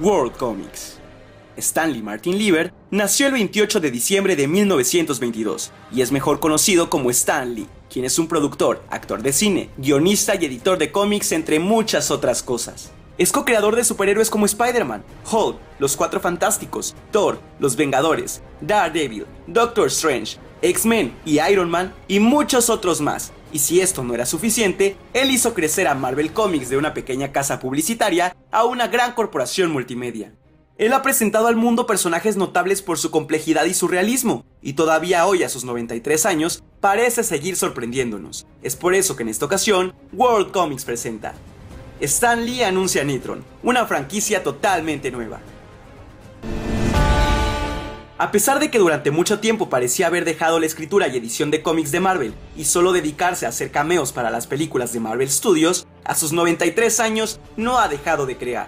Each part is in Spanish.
World Comics. Stanley Martin Lieber nació el 28 de diciembre de 1922 y es mejor conocido como Stan Lee, quien es un productor, actor de cine, guionista y editor de cómics entre muchas otras cosas. Es co-creador de superhéroes como Spider-Man, Hulk, Los Cuatro Fantásticos, Thor, Los Vengadores, Daredevil, Doctor Strange, X-Men y Iron Man y muchos otros más. Y si esto no era suficiente, él hizo crecer a Marvel Comics de una pequeña casa publicitaria a una gran corporación multimedia. Él ha presentado al mundo personajes notables por su complejidad y su realismo, y todavía hoy a sus 93 años parece seguir sorprendiéndonos. Es por eso que en esta ocasión World Comics presenta Stan Lee anuncia Nitron, una franquicia totalmente nueva. A pesar de que durante mucho tiempo parecía haber dejado la escritura y edición de cómics de Marvel y solo dedicarse a hacer cameos para las películas de Marvel Studios, a sus 93 años no ha dejado de crear.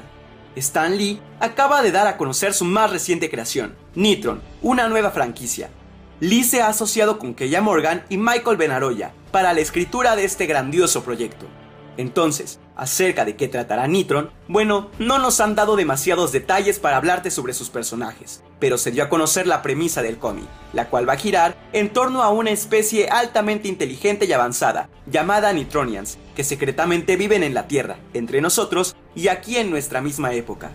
Stan Lee acaba de dar a conocer su más reciente creación, Nitron, una nueva franquicia. Lee se ha asociado con Keya Morgan y Michael Benaroya para la escritura de este grandioso proyecto. Entonces, acerca de qué tratará Nitron, bueno, no nos han dado demasiados detalles para hablarte sobre sus personajes, pero se dio a conocer la premisa del cómic, la cual va a girar en torno a una especie altamente inteligente y avanzada, llamada Nitronians, que secretamente viven en la Tierra, entre nosotros y aquí en nuestra misma época.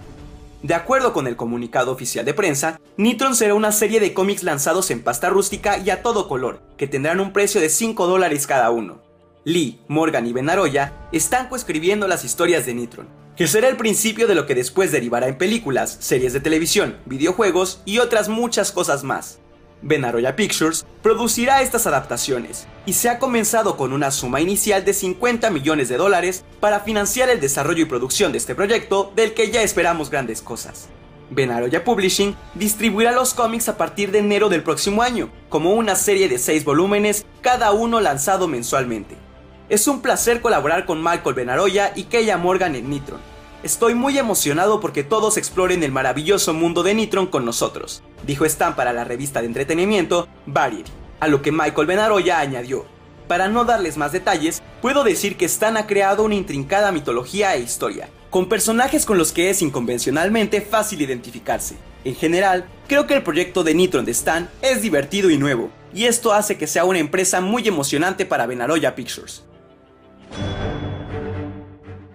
De acuerdo con el comunicado oficial de prensa, Nitron será una serie de cómics lanzados en pasta rústica y a todo color, que tendrán un precio de 5 dólares cada uno. Lee, Morgan y Benaroya están coescribiendo las historias de Nitron, que será el principio de lo que después derivará en películas, series de televisión, videojuegos y otras muchas cosas más. Benaroya Pictures producirá estas adaptaciones y se ha comenzado con una suma inicial de 50 millones de dólares para financiar el desarrollo y producción de este proyecto del que ya esperamos grandes cosas. Benaroya Publishing distribuirá los cómics a partir de enero del próximo año, como una serie de 6 volúmenes, cada uno lanzado mensualmente. Es un placer colaborar con Michael Benaroya y Keya Morgan en Nitron. Estoy muy emocionado porque todos exploren el maravilloso mundo de Nitron con nosotros, dijo Stan para la revista de entretenimiento Variety, a lo que Michael Benaroya añadió. Para no darles más detalles, puedo decir que Stan ha creado una intrincada mitología e historia, con personajes con los que es inconvencionalmente fácil identificarse. En general, creo que el proyecto de Nitron de Stan es divertido y nuevo, y esto hace que sea una empresa muy emocionante para Benaroya Pictures.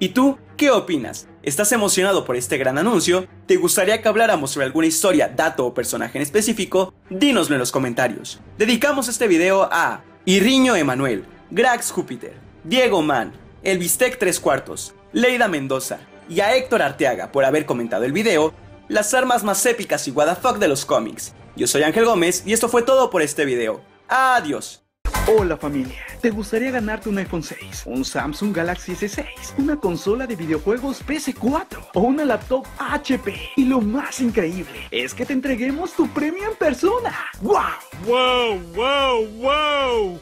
¿Y tú qué opinas? ¿Estás emocionado por este gran anuncio? ¿Te gustaría que habláramos sobre alguna historia, dato o personaje en específico? Dínoslo en los comentarios. Dedicamos este video a Irriño Emanuel, Grax Júpiter, Diego Man, El Bistec 3 cuartos, Leida Mendoza y a Héctor Arteaga por haber comentado el video, las armas más épicas y WTF de los cómics. Yo soy Ángel Gómez y esto fue todo por este video. Adiós. Hola familia, ¿te gustaría ganarte un iPhone 6, un Samsung Galaxy S6, una consola de videojuegos PS4 o una laptop HP? Y lo más increíble es que te entreguemos tu premio en persona. ¡Wow! ¡Wow, wow, wow!